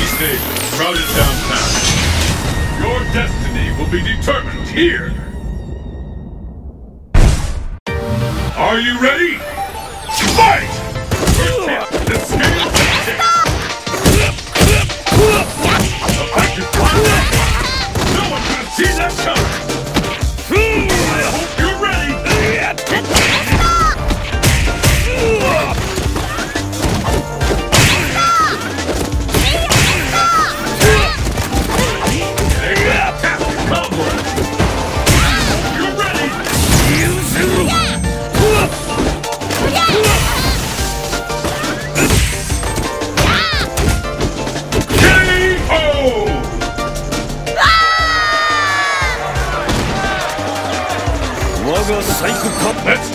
Station, routed downtown. Your destiny will be determined here. Are you ready? 我がサイコパップ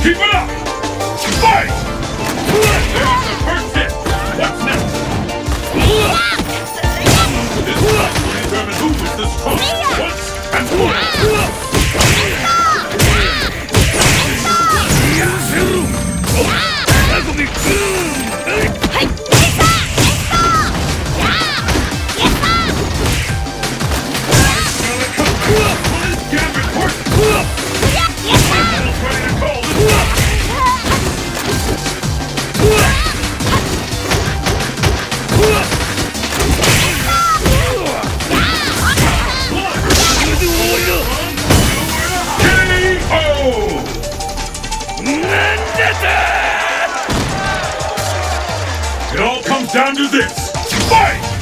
It all comes down to this. Fight!